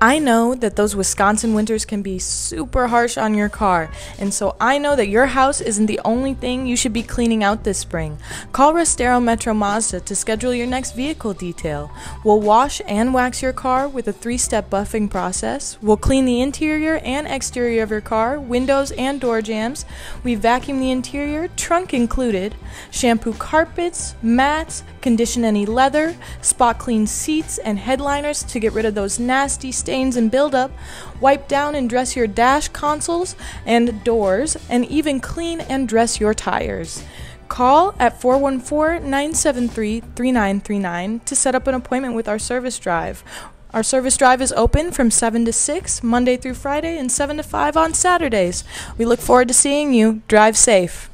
I know that those Wisconsin winters can be super harsh on your car, and so I know that your house isn't the only thing you should be cleaning out this spring. Call Russ Darrow Metro Mazda to schedule your next vehicle detail. We'll wash and wax your car with a three step buffing process. We'll clean the interior and exterior of your car, windows and door jams. We vacuum the interior, trunk included, shampoo carpets, mats, condition any leather, spot clean seats and headliners to get rid of those nasty stains and buildup, wipe down and dress your dash consoles and doors, and even clean and dress your tires. Call at 414 973 3939 to set up an appointment with our service drive. Our service drive is open from 7 to 6, Monday through Friday, and 7 to 5 on Saturdays. We look forward to seeing you. Drive safe.